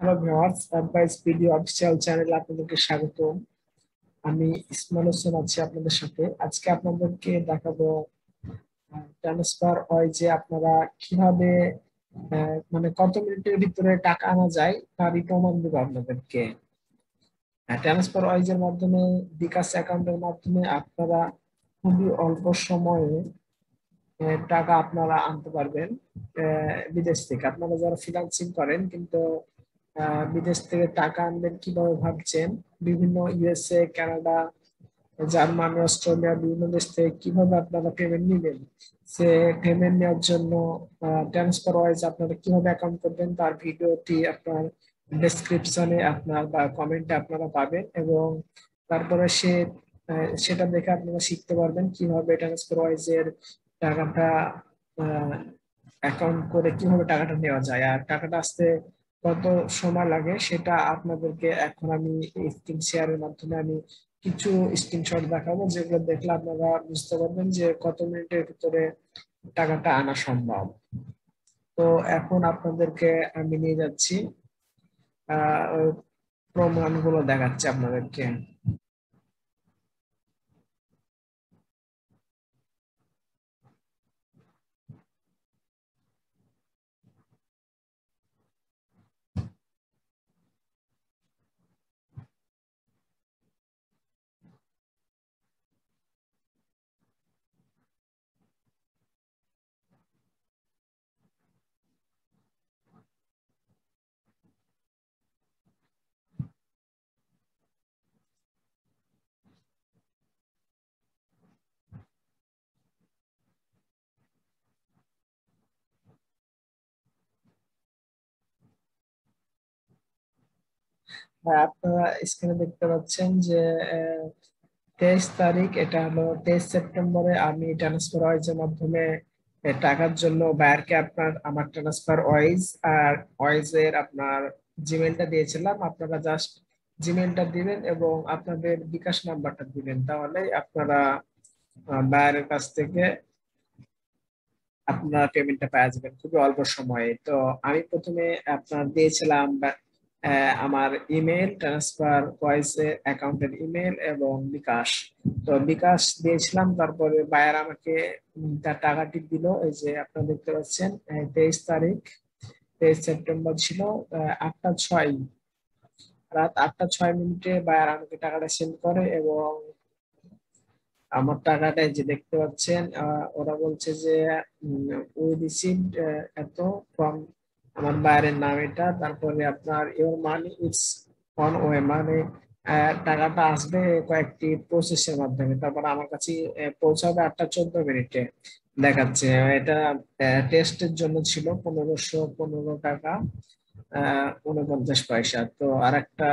Hello viewers advice video official চ্যানেলে আপনাদেরকে স্বাগত আমি ইসমাইল হোসেন আছি আপনাদের সাথে। আজকে আপনাদেরকে দেখাবো ট্রান্সফার হয় যে আপনারা কীভাবে মানে কত মিনিটের ভিতরে টাকা আনা যায় তারই প্রমাণ দেবো আপনাদেরকে। ট্রান্সফার ওয়াইজের মাধ্যমে, বিকাশ অ্যাকাউন্টের মাধ্যমে আপনারা খুবই অল্প সময়ে টাকা আপনারা আনতে পারবেন বিদেশ থেকে। আপনারা যারা ফিনান্সিং করেন, কিন্তু বিদেশ থেকে টাকা আনবেন কীভাবে ভাবছেন? বিভিন্ন ইউএসএ কানাডা জার্মানি অস্ট্রেলিয়া বিভিন্ন দেশ থেকে কীভাবে আপনারা পেমেন্ট নেবেন? সে পেমেন্ট নেওয়ার জন্য ট্রান্সফার ওয়াইজ আপনারা কীভাবে অ্যাকাউন্ট করবেন? তার ভিডিওটি আপনার ডেসক্রিপশনে আপনার বা কমেন্টে আপনারা পাবেন এবং তারপরে সে সেটা দেখে আপনারা শিখতে পারবেন কীভাবে ট্রান্সফার ওয়াইজ এর টাকাটা অ্যাকাউন্ট করে কীভাবে টাকাটা নেওয়া যায়। আর টাকাটা আসতে কত সময় লাগে সেটা আপনাদেরকে এখন আমি স্ক্রিন শেয়ারের মাধ্যমে আমি কিছু স্ক্রিনশট দেখাবো, যেগুলো দেখলে আপনারা বুঝতে পারবেন যে কত মিনিটের ভিতরে টাকাটা আনা সম্ভব। তো এখন আপনাদেরকে আমি নিয়ে যাচ্ছি। আহ প্রমাণগুলো দেখাচ্ছি আপনাদেরকে। আপনারা স্ক্রিনে দেখতে পাচ্ছেন যে তেইশ তারিখ, এটা হলো তেইশ সেপ্টেম্বরে আমি ট্রান্সফার ওয়াইজের মাধ্যমে টাকার জন্য বায়ারকে আপনার, আমার ট্রান্সফার ওয়াইজ আর ওয়াইজের আপনার জিমেলটা দিয়েছিলাম। আপনারা জাস্ট জিমেলটা দিবেন এবং আপনাদের বিকাশ নাম্বারটা দিবেন। তাহলে আপনারা বায়ারের কাছ থেকে আপনারা পেমেন্টটা পেয়ে যাবেন খুবই অল্প সময়ে। তো আমি প্রথমে আপনার দিয়েছিলাম আমার ইমেল ট্রান্সফার ভয়েস অ্যাকাউন্টের ইমেল এবং বিকাশ। তো বিকাশ দিয়েছিলাম, তারপরে বায়ার আমাকে তার টাকাটি দিল। এই যে আপনারা দেখতে পাচ্ছেন তেইশ তারিখ, তেইশ সেপ্টেম্বর ছিল আটটা ছয়। রাত আটটা ছয় মিনিটে বায়ার আমাকে টাকাটা সেন্ড করে এবং আমার টাকাটা যে দেখতে পাচ্ছেন ওরা বলছে যে উই রিসিভড এত ফ্রম আমার বাইরের নাম এটা, তারপরে আপনার your money it's on way মানে টাকাটা আসবে কয়েকটি প্রসেসের মাধ্যমে। তারপর আমার কাছে পৌঁছাবে আটটা চোদ্দ মিনিটে। দেখাচ্ছে, এটা টেস্টের জন্য ছিল পনেরোশো পনেরো টাকা উনপঞ্চাশ পয়সা। তো আর একটা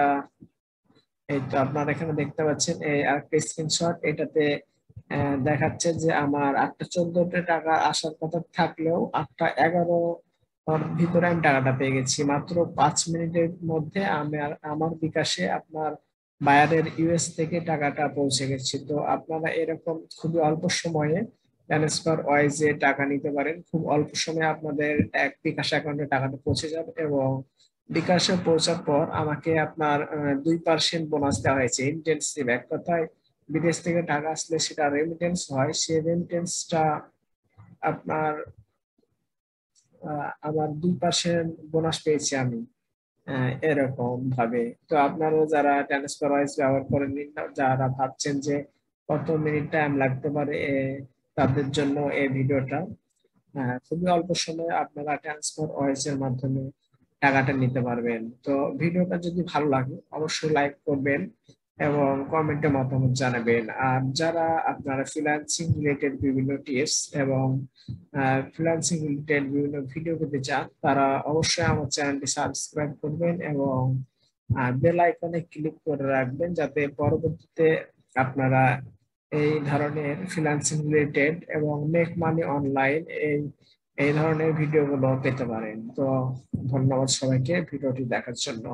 এই তো আপনারা এখানে দেখতে পাচ্ছেন, এই আরেকটা স্ক্রিনশট এটাতে দেখাচ্ছে যে আমার আটটা চোদ্দটা টাকা আসার কথা থাকলেও আটটা এগারো ভিতরে আমি টাকাটা পেয়ে গেছি। মাত্র পাঁচ মিনিটের মধ্যে আমি আমার বিকাশে আপনার বায়ারের ইউএস থেকে টাকাটা পৌঁছে গেছি। তো আপনারা এরকম খুবই অল্প সময়ে ট্রান্সফার ওয়াইজে টাকা নিতে পারেন। খুব অল্প সময়ে আপনাদের এক বিকাশ অ্যাকাউন্টে টাকাটা পৌঁছে যাবে এবং বিকাশে পৌঁছার পর আমাকে আপনার দুই পার্সেন্ট বোনাস দেওয়া হয়েছে। ইন্টেন্সিভ এক কথায় বিদেশ থেকে টাকা আসলে সেটা রেমিটেন্স হয়। সেই রেমিটেন্সটা আপনার আমার দুই পার্সেন্ট বোনাস পেয়েছি আমি। এরকম ভাবে। তো আপনারা যারা ট্রান্সফার ওয়াইজ ব্যবহার করেন যারা ভাবছেন যে কত মিনিট টাইম লাগতে পারে তাদের জন্য এই ভিডিওটা। খুবই অল্প সময়ে আপনারা ট্রান্সফার ওয়াইজ এর মাধ্যমে টাকাটা নিতে পারবেন। তো ভিডিওটা যদি ভালো লাগে, অবশ্যই লাইক করবেন। এবং কমেন্টে মতামত জানাবেন। আর যারা আপনারা ফ্রিল্যান্সিং রিলেটেড বিভিন্ন টিপস এবং ফ্রিল্যান্সিং রিলেটেড বিভিন্ন ভিডিও পেতে চান, তারা অবশ্যই আমার চ্যানেলটি সাবস্ক্রাইব করবেন এবং বেল আইকনে ক্লিক করে রাখবেন যাতে পরবর্তীতে আপনারা এই ধরনের ফ্রিল্যান্সিং রিলেটেড এবং মেক মানি অনলাইন এই এই ধরনের ভিডিওগুলো পেতে পারেন। তো ধন্যবাদ সবাইকে ভিডিওটি দেখার জন্য।